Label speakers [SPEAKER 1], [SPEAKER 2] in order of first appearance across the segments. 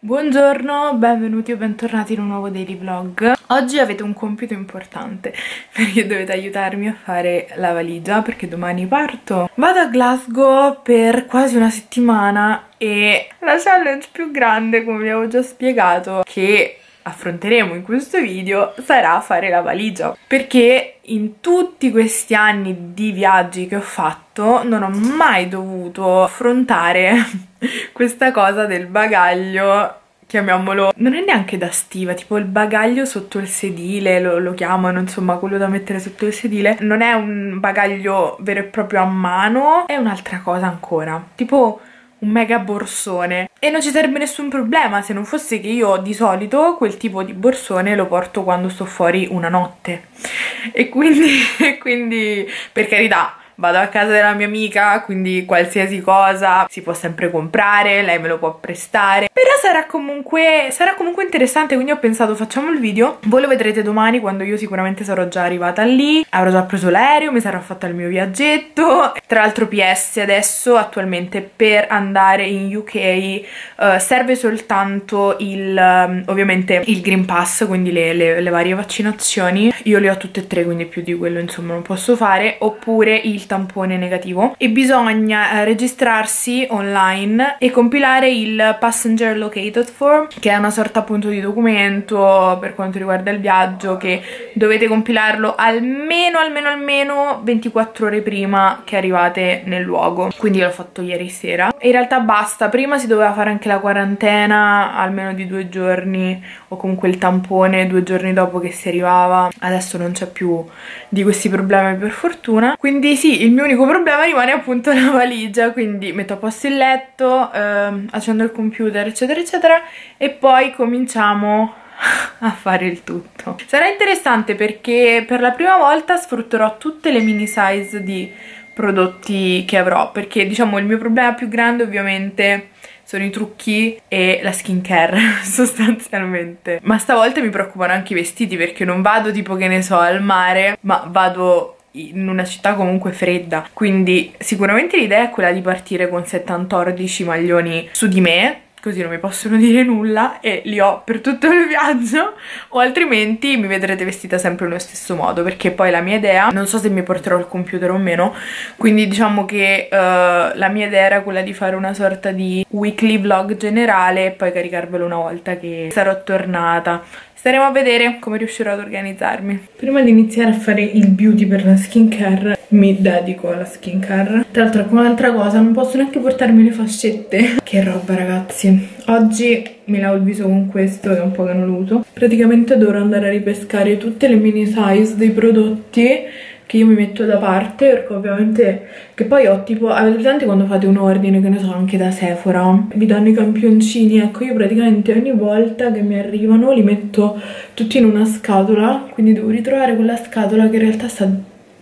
[SPEAKER 1] Buongiorno, benvenuti o bentornati in un nuovo daily vlog. Oggi avete un compito importante perché dovete aiutarmi a fare la valigia perché domani parto. Vado a Glasgow per quasi una settimana e la challenge più grande, come vi avevo già spiegato, che affronteremo in questo video sarà fare la valigia perché in tutti questi anni di viaggi che ho fatto non ho mai dovuto affrontare questa cosa del bagaglio chiamiamolo, non è neanche da stiva, tipo il bagaglio sotto il sedile, lo, lo, chiamano, insomma, quello da mettere sotto il sedile, non è un bagaglio vero e proprio a mano, è un'altra cosa ancora, tipo un mega borsone. E non ci sarebbe nessun problema se non fosse che io di solito quel tipo di borsone lo porto quando sto fuori una notte. E quindi, quindi per carità vado a casa della mia amica, quindi qualsiasi cosa si può sempre comprare, lei me lo può prestare. Però sarà comunque, sarà comunque interessante, quindi ho pensato facciamo il video. Voi lo vedrete domani quando io sicuramente sarò già arrivata lì, avrò già preso l'aereo, mi sarò fatta il mio viaggetto. Tra l'altro PS adesso attualmente per andare in UK eh, serve soltanto il, um, ovviamente il Green Pass, quindi le, le, le varie vaccinazioni. Io le ho tutte e tre, quindi più di quello insomma non posso fare. Oppure il tampone negativo e bisogna eh, registrarsi online e compilare il Passenger Located Form che è una sorta appunto di documento per quanto riguarda il viaggio che dovete compilarlo almeno almeno almeno 24 ore prima che arrivate nel luogo. Quindi l'ho fatto ieri sera. In realtà basta prima si doveva fare anche la quarantena almeno di due giorni o comunque il tampone due giorni dopo che si arrivava. Adesso non c'è più di questi problemi per fortuna. Quindi sì il mio unico problema rimane appunto la valigia, quindi metto a posto il letto, ehm, accendo il computer, eccetera, eccetera, e poi cominciamo a fare il tutto. Sarà interessante perché per la prima volta sfrutterò tutte le mini size di prodotti che avrò, perché diciamo il mio problema più grande ovviamente sono i trucchi e la skincare sostanzialmente ma stavolta mi preoccupano anche i vestiti perché non vado tipo che ne so al mare ma vado in una città comunque fredda. Quindi sicuramente l'idea è quella di partire con 70-14 maglioni su di me così non mi possono dire nulla e li ho per tutto il viaggio o altrimenti mi vedrete vestita sempre nello stesso modo perché poi la mia idea, non so se mi porterò il computer o meno quindi diciamo che uh, la mia idea era quella di fare una sorta di weekly vlog generale e poi caricarvelo una volta che sarò tornata Staremo a vedere come riuscirò ad organizzarmi. Prima di iniziare a fare il beauty per la skincare mi dedico alla skincare. Tra l'altro con un'altra cosa non posso neanche portarmi le fascette. Che roba ragazzi. Oggi mi lavo il viso con questo che è un po' che non lo uso. Praticamente dovrò andare a ripescare tutte le mini size dei prodotti che io mi metto da parte perché ovviamente che poi ho tipo avete presente quando fate un ordine che ne so anche da Sephora vi danno i campioncini ecco io praticamente ogni volta che mi arrivano li metto tutti in una scatola quindi devo ritrovare quella scatola che in realtà sta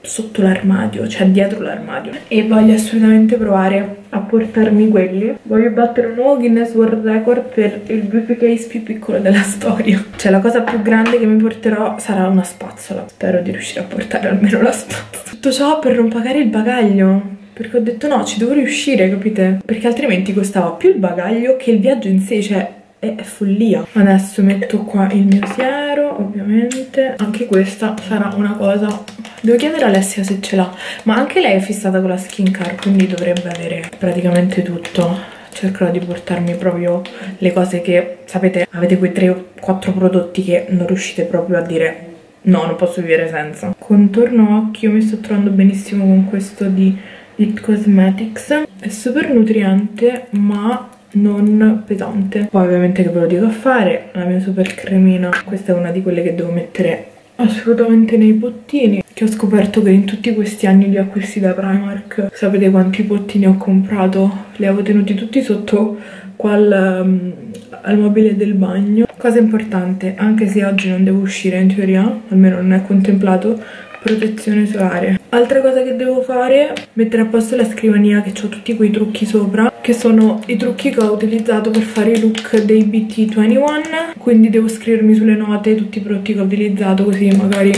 [SPEAKER 1] sotto l'armadio, cioè dietro l'armadio e voglio assolutamente provare a portarmi quelli voglio battere un nuovo Guinness World Record per il beauty case più piccolo della storia cioè la cosa più grande che mi porterò sarà una spazzola spero di riuscire a portare almeno la spazzola tutto ciò per non pagare il bagaglio perché ho detto no, ci devo riuscire, capite? Perché altrimenti costava più il bagaglio che il viaggio in sé, cioè è, follia. Adesso metto qua il mio siero, ovviamente. Anche questa sarà una cosa Devo chiedere a Alessia se ce l'ha, ma anche lei è fissata con la skincare, quindi dovrebbe avere praticamente tutto. Cercherò di portarmi proprio le cose che, sapete, avete quei 3 o 4 prodotti che non riuscite proprio a dire no, non posso vivere senza. Contorno occhio mi sto trovando benissimo con questo di It Cosmetics. È super nutriente, ma non pesante. Poi ovviamente che ve lo dico a fare, la mia super cremina. Questa è una di quelle che devo mettere assolutamente nei bottini che ho scoperto che in tutti questi anni di acquisti da Primark. Sapete quanti bottini ho comprato? Li avevo tenuti tutti sotto qua um, al mobile del bagno. Cosa importante anche se oggi non devo uscire in teoria almeno non è contemplato protezione solare. Altra cosa che devo fare mettere a posto la scrivania che ho tutti quei trucchi sopra che sono i trucchi che ho utilizzato per fare i look dei BT21 quindi devo scrivermi sulle note tutti i prodotti che ho utilizzato così magari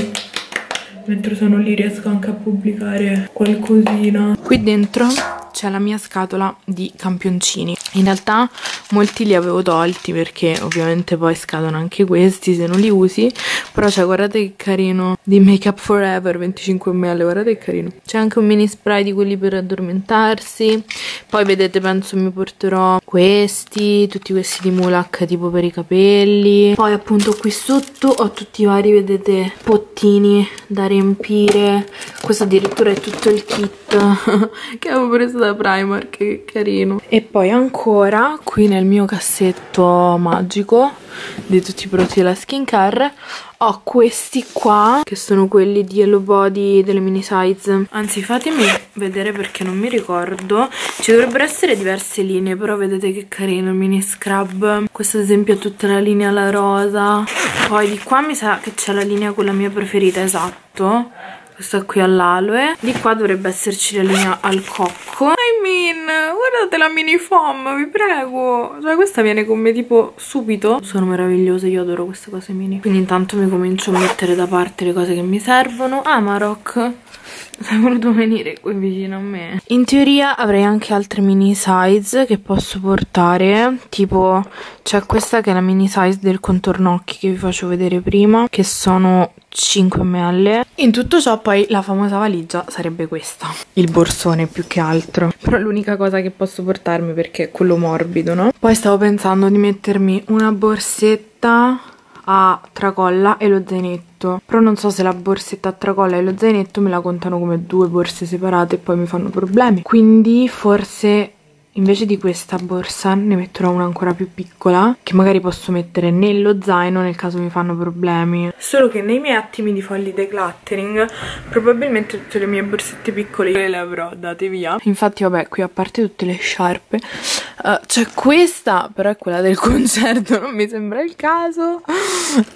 [SPEAKER 1] mentre sono lì riesco anche a pubblicare qualcosina. Qui dentro c'è la mia scatola di campioncini. In realtà molti li avevo tolti perché ovviamente poi scadono anche questi se non li usi però cioè guardate che carino di Make Up Forever 25ml guardate che carino. C'è anche un mini spray di quelli per addormentarsi poi vedete penso mi porterò questi tutti questi di Mulak tipo per i capelli. Poi appunto qui sotto ho tutti i vari vedete pottini da riempire. Questo addirittura è tutto il kit che avevo preso da Primark che carino. E poi ancora qui nel mio cassetto magico di tutti i prodotti della skincare ho questi qua che sono quelli di Hello Body delle mini size. Anzi fatemi vedere perché non mi ricordo. Ci dovrebbero essere diverse linee però vedete che carino mini scrub. Questo ad esempio è tutta la linea alla rosa. Poi di qua mi sa che c'è la linea quella mia preferita esatto questa qui all'aloe. Di qua dovrebbe esserci la linea al cocco. I mean guardate la mini foam vi prego. Cioè questa viene con me tipo subito. Sono meravigliose io adoro queste cose mini. Quindi intanto mi comincio a mettere da parte le cose che mi servono. Amarok sei voluto venire qui vicino a me. In teoria avrei anche altre mini size che posso portare tipo c'è questa che è la mini size del contorno occhi che vi faccio vedere prima che sono 5 ml. In tutto ciò poi la famosa valigia sarebbe questa. Il borsone più che altro. Però l'unica cosa che posso portarmi perché è quello morbido no? poi stavo pensando di mettermi una borsetta a tracolla e lo zainetto. Però non so se la borsetta a tracolla e lo zainetto me la contano come due borse separate e poi mi fanno problemi. Quindi forse invece di questa borsa ne metterò una ancora più piccola che magari posso mettere nello zaino nel caso mi fanno problemi. Solo che nei miei attimi di fogli decluttering probabilmente tutte le mie borsette piccole le avrò date via infatti vabbè qui a parte tutte le sciarpe uh, c'è questa però è quella del concerto non mi sembra il caso.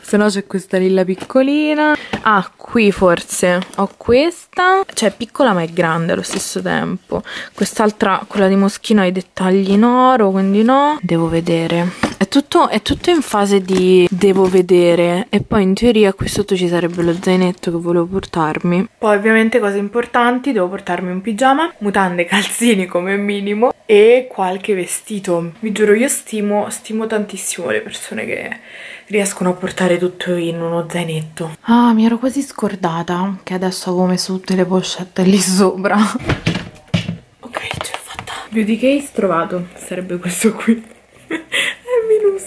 [SPEAKER 1] Se no c'è questa lilla piccolina. Ah qui forse ho questa. Cioè piccola ma è grande allo stesso tempo. Quest'altra quella di moschino i dettagli in oro quindi no. Devo vedere. È tutto, è tutto in fase di devo vedere. E poi in teoria qui sotto ci sarebbe lo zainetto che volevo portarmi. Poi ovviamente cose importanti. Devo portarmi un pigiama mutande calzini come minimo e qualche vestito vi giuro io stimo, stimo tantissimo le persone che riescono a portare tutto in uno zainetto. Ah mi ero quasi scordata che adesso avevo messo tutte le pochette lì sopra. Beauty case trovato, sarebbe questo qui.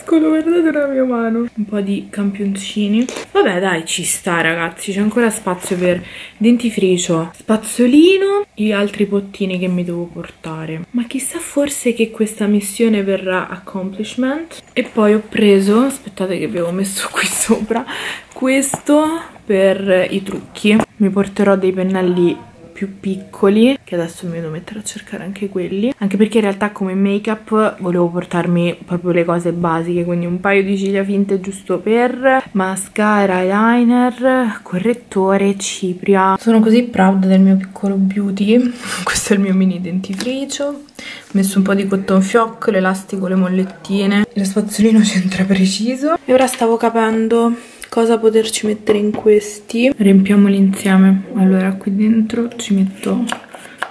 [SPEAKER 1] È minuscolo, guardate la mia mano. Un po' di campioncini. Vabbè dai, ci sta ragazzi, c'è ancora spazio per dentifricio, spazzolino e altri pottini che mi devo portare. Ma chissà forse che questa missione verrà accomplishment. E poi ho preso, aspettate che vi avevo messo qui sopra, questo per i trucchi. Mi porterò dei pennelli più piccoli che adesso mi devo mettere a cercare anche quelli. Anche perché in realtà come make up volevo portarmi proprio le cose basiche quindi un paio di ciglia finte giusto per mascara, eyeliner, correttore, cipria. Sono così proud del mio piccolo beauty. Questo è il mio mini dentifricio. Ho messo un po' di cotton fioc, l'elastico, le mollettine. Lo spazzolino c'entra preciso. E ora stavo capendo cosa poterci mettere in questi. Riempiamoli insieme. Allora qui dentro ci metto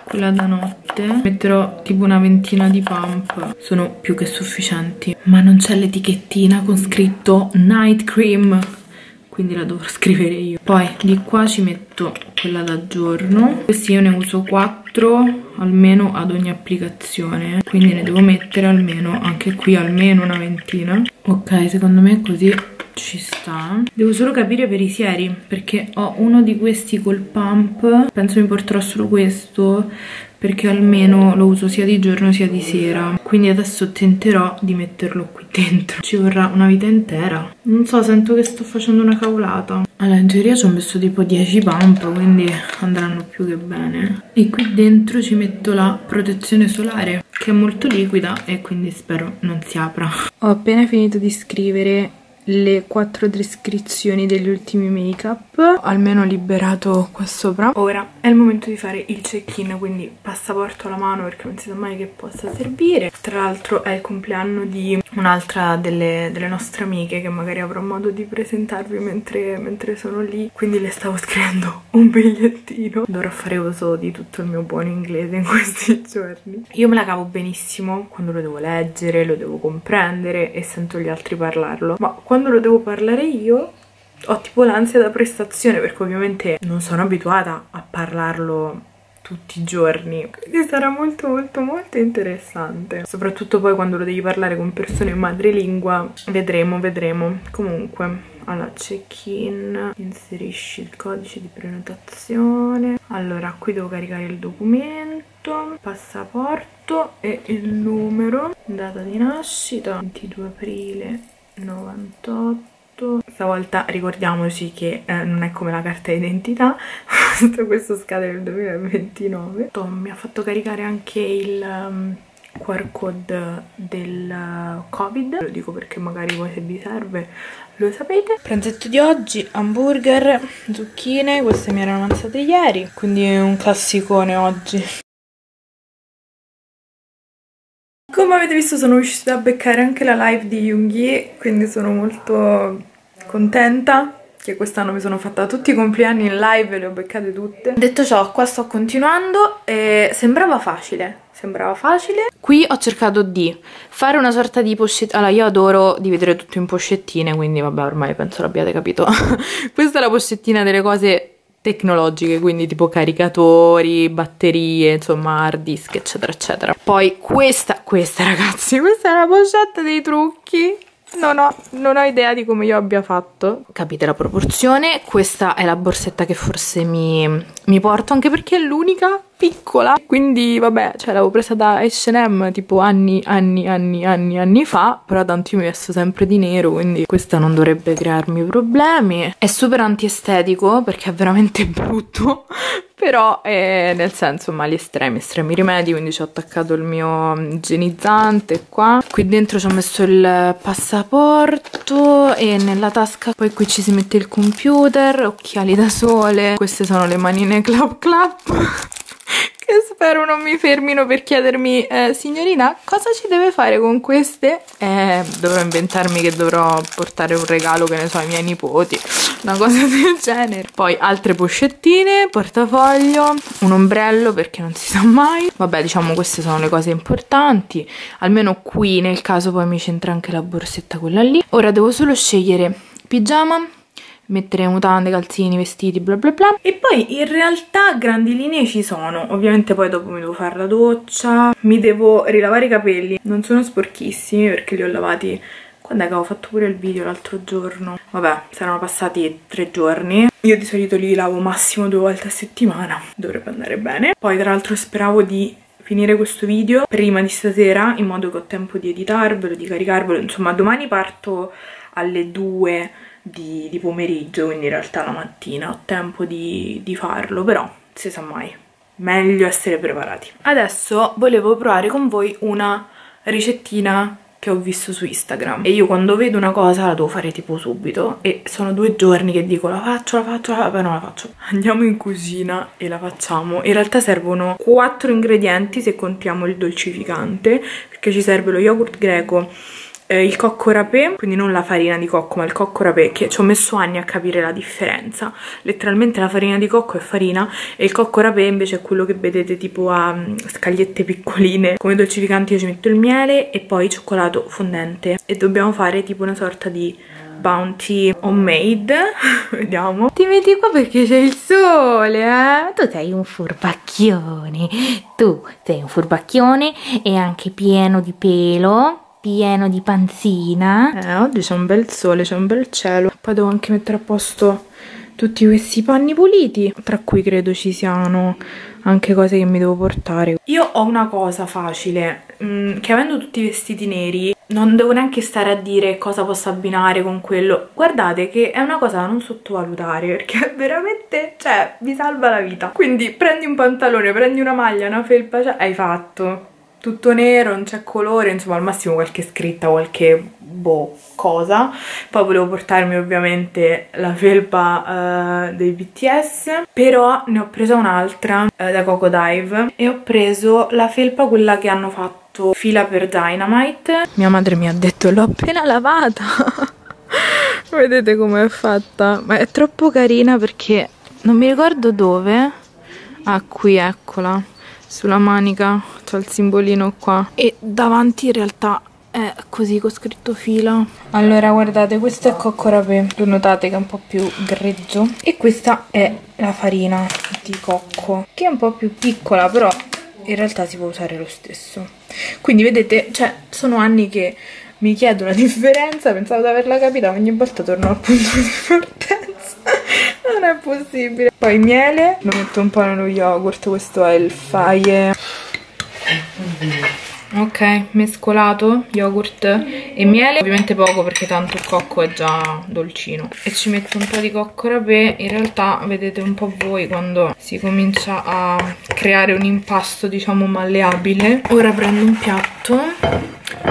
[SPEAKER 1] quella da notte. Metterò tipo una ventina di pump. Sono più che sufficienti. Ma non c'è l'etichettina con scritto night cream. Quindi la dovrò scrivere io. Poi di qua ci metto quella da giorno. Questi io ne uso 4 almeno ad ogni applicazione. Quindi ne devo mettere almeno anche qui almeno una ventina. Ok secondo me così ci sta. Devo solo capire per i sieri perché ho uno di questi col pump. Penso mi porterò solo questo perché almeno lo uso sia di giorno sia di sera. Quindi adesso tenterò di metterlo qui dentro. Ci vorrà una vita intera. Non so sento che sto facendo una cavolata. Allora in teoria ci ho messo tipo 10 pump quindi andranno più che bene. E qui dentro ci metto la protezione solare che è molto liquida e quindi spero non si apra. Ho appena finito di scrivere le quattro descrizioni degli ultimi make up almeno liberato qua sopra. Ora è il momento di fare il check-in quindi passaporto alla mano perché non si sa mai che possa servire. Tra l'altro è il compleanno di un'altra delle, delle, nostre amiche che magari avrò modo di presentarvi mentre, mentre sono lì. Quindi le stavo scrivendo un bigliettino. Dovrò fare uso di tutto il mio buon inglese in questi giorni. Io me la cavo benissimo. Quando lo devo leggere lo devo comprendere e sento gli altri parlarlo. Ma quando lo devo parlare io ho tipo l'ansia da prestazione perché ovviamente non sono abituata a parlarlo tutti i giorni. Quindi sarà molto molto molto interessante. Soprattutto poi quando lo devi parlare con persone in madrelingua vedremo vedremo. Comunque allora check-in inserisci il codice di prenotazione. Allora qui devo caricare il documento passaporto e il numero. Data di nascita 22 aprile 98 stavolta ricordiamoci che eh, non è come la carta d'identità questo scade nel 2029 Tom mi ha fatto caricare anche il um, QR code del uh, covid. Lo dico perché magari voi se vi serve lo sapete. Pranzetto di oggi hamburger zucchine queste mi erano avanzate ieri quindi un classicone oggi come avete visto sono riuscita a beccare anche la live di Yoongi, quindi sono molto contenta che quest'anno mi sono fatta tutti i compleanni in live e le ho beccate tutte. Detto ciò, qua sto continuando e sembrava facile, sembrava facile. Qui ho cercato di fare una sorta di pochettina, allora io adoro dividere tutto in pochettine, quindi vabbè ormai penso l'abbiate capito. Questa è la pochettina delle cose tecnologiche, quindi tipo caricatori, batterie, insomma hard disk, eccetera, eccetera. Poi questa, questa ragazzi, questa è la pochetta dei trucchi. Non ho, non ho, idea di come io abbia fatto Capite la proporzione Questa è la borsetta che forse mi, mi porto Anche perché è l'unica piccola. Quindi vabbè cioè l'avevo presa da H&M tipo anni anni anni anni anni fa però tanto io mi vesto sempre di nero quindi questa non dovrebbe crearmi problemi. È super antiestetico perché è veramente brutto però è nel senso ma gli estremi estremi rimedi quindi ci ho attaccato il mio igienizzante qua. Qui dentro ci ho messo il passaporto e nella tasca poi qui ci si mette il computer occhiali da sole. Queste sono le manine clap clap che spero non mi fermino per chiedermi eh, signorina cosa ci deve fare con queste? Eh, dovrò inventarmi che dovrò portare un regalo che ne so ai miei nipoti una cosa del genere. Poi altre poscettine portafoglio un ombrello perché non si sa mai. Vabbè diciamo queste sono le cose importanti. Almeno qui nel caso poi mi c'entra anche la borsetta quella lì. Ora devo solo scegliere pigiama mettere mutande, calzini, vestiti, bla bla bla. E poi in realtà grandi linee ci sono. Ovviamente poi dopo mi devo fare la doccia, mi devo rilavare i capelli. Non sono sporchissimi perché li ho lavati quando è che avevo fatto pure il video l'altro giorno? Vabbè, saranno passati tre giorni. Io di solito li lavo massimo due volte a settimana. Dovrebbe andare bene. Poi tra l'altro speravo di finire questo video prima di stasera in modo che ho tempo di editarvelo, di caricarvelo. Insomma, domani parto alle 2 di, di, pomeriggio, quindi in realtà la mattina ho tempo di, di farlo, però si sa mai, meglio essere preparati. Adesso volevo provare con voi una ricettina che ho visto su Instagram. E io quando vedo una cosa la devo fare tipo subito. E sono due giorni che dico la faccio, la faccio, la faccio, non la faccio. Andiamo in cucina e la facciamo. In realtà servono quattro ingredienti se contiamo il dolcificante perché ci serve lo yogurt greco eh, il cocco rapé, quindi non la farina di cocco ma il cocco rapé che ci ho messo anni a capire la differenza. Letteralmente la farina di cocco è farina e il cocco rapé invece è quello che vedete tipo a um, scagliette piccoline. Come dolcificante io ci metto il miele e poi cioccolato fondente. E dobbiamo fare tipo una sorta di Bounty homemade vediamo. Ti metti qua perché c'è il sole eh?
[SPEAKER 2] tu sei un furbacchione. Tu sei un furbacchione e anche pieno di pelo pieno di panzina.
[SPEAKER 1] Eh, oggi c'è un bel sole, c'è un bel cielo. Poi devo anche mettere a posto tutti questi panni puliti, tra cui credo ci siano anche cose che mi devo portare. Io ho una cosa facile, mm, che avendo tutti i vestiti neri non devo neanche stare a dire cosa posso abbinare con quello. Guardate che è una cosa da non sottovalutare perché veramente, cioè, vi salva la vita. Quindi prendi un pantalone, prendi una maglia, una felpa, cioè, hai fatto tutto nero, non c'è colore, insomma al massimo qualche scritta, qualche boh, cosa. Poi volevo portarmi ovviamente la felpa uh, dei BTS, però ne ho presa un'altra uh, da Coco Dive e ho preso la felpa quella che hanno fatto fila per Dynamite. Mia madre mi ha detto l'ho appena lavata. Vedete com'è fatta? Ma è troppo carina perché non mi ricordo dove. Ah, qui, eccola. Sulla manica c'è il simbolino qua. E davanti in realtà è così con scritto fila. Allora, guardate, questo è cocco rapé. Lo notate che è un po' più grezzo. E questa è la farina di cocco, che è un po' più piccola, però in realtà si può usare lo stesso. Quindi vedete, cioè, sono anni che mi chiedo la differenza, pensavo di averla capita, ogni volta torno al punto di partenza. non è possibile. Poi miele, lo metto un po' nello yogurt, questo è il faie. Ok, mescolato, yogurt e miele, ovviamente poco perché tanto il cocco è già dolcino. E ci metto un po' di cocco rapé, in realtà vedete un po' voi quando si comincia a creare un impasto diciamo malleabile. Ora prendo un piatto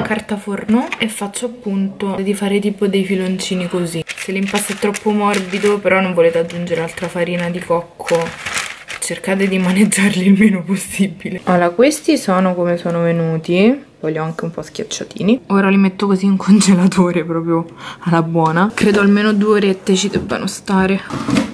[SPEAKER 1] carta forno e faccio appunto di fare tipo dei filoncini così se l'impasto è troppo morbido però non volete aggiungere altra farina di cocco cercate di maneggiarli il meno possibile. Allora questi sono come sono venuti. Voglio anche un po' schiacciatini. Ora li metto così in congelatore proprio alla buona. Credo almeno due orette ci debbano stare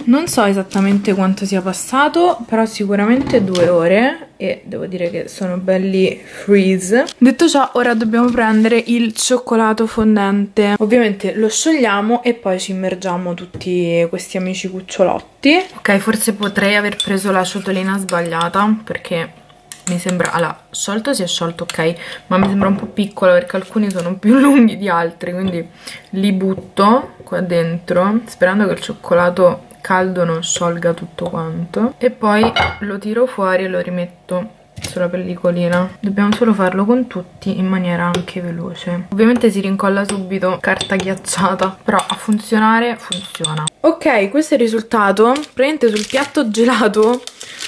[SPEAKER 1] non so esattamente quanto sia passato però sicuramente due ore e devo dire che sono belli freeze. Detto ciò ora dobbiamo prendere il cioccolato fondente. Ovviamente lo sciogliamo e poi ci immergiamo tutti questi amici cucciolotti. Ok forse potrei aver preso la ciotolina sbagliata perché mi sembra, allora, sciolto si è sciolto ok, ma mi sembra un po' piccolo perché alcuni sono più lunghi di altri, quindi li butto qua dentro, sperando che il cioccolato caldo non sciolga tutto quanto, e poi lo tiro fuori e lo rimetto sulla pellicolina. Dobbiamo solo farlo con tutti in maniera anche veloce. Ovviamente si rincolla subito carta ghiacciata però a funzionare funziona. Ok questo è il risultato. Praticamente sul piatto gelato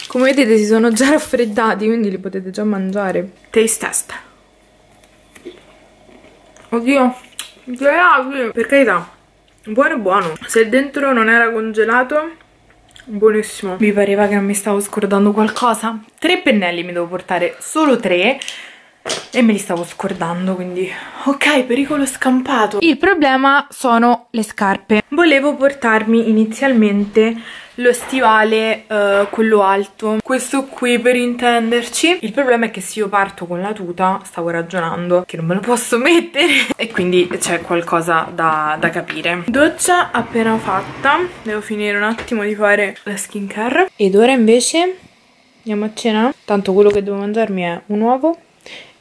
[SPEAKER 1] come vedete si sono già raffreddati, quindi li potete già mangiare. Taste test. Oddio, gelati. Per carità, buono buono. Se dentro non era congelato, buonissimo. Mi pareva che non mi stavo scordando qualcosa. Tre pennelli mi devo portare, solo tre e me li stavo scordando quindi ok pericolo scampato il problema sono le scarpe volevo portarmi inizialmente lo stivale uh, quello alto. Questo qui per intenderci. Il problema è che se io parto con la tuta stavo ragionando che non me lo posso mettere. E quindi c'è qualcosa da, da capire. Doccia appena fatta. Devo finire un attimo di fare la skincare. Ed ora invece andiamo a cena. Tanto quello che devo mangiarmi è un uovo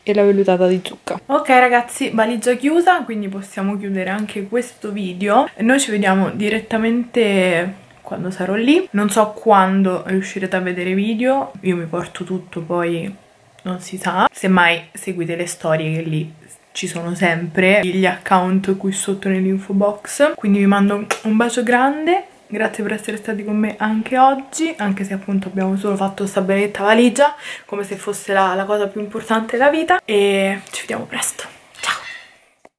[SPEAKER 1] e la vellutata di zucca. Ok ragazzi, valigia chiusa, quindi possiamo chiudere anche questo video. Noi ci vediamo direttamente quando sarò lì. Non so quando riuscirete a vedere video, io mi porto tutto, poi non si sa. Semmai seguite le storie che lì ci sono sempre gli account qui sotto nell'info box. Quindi vi mando un bacio grande Grazie per essere stati con me anche oggi, anche se appunto abbiamo solo fatto questa benedetta valigia, come se fosse la, la cosa più importante della vita. E ci vediamo presto.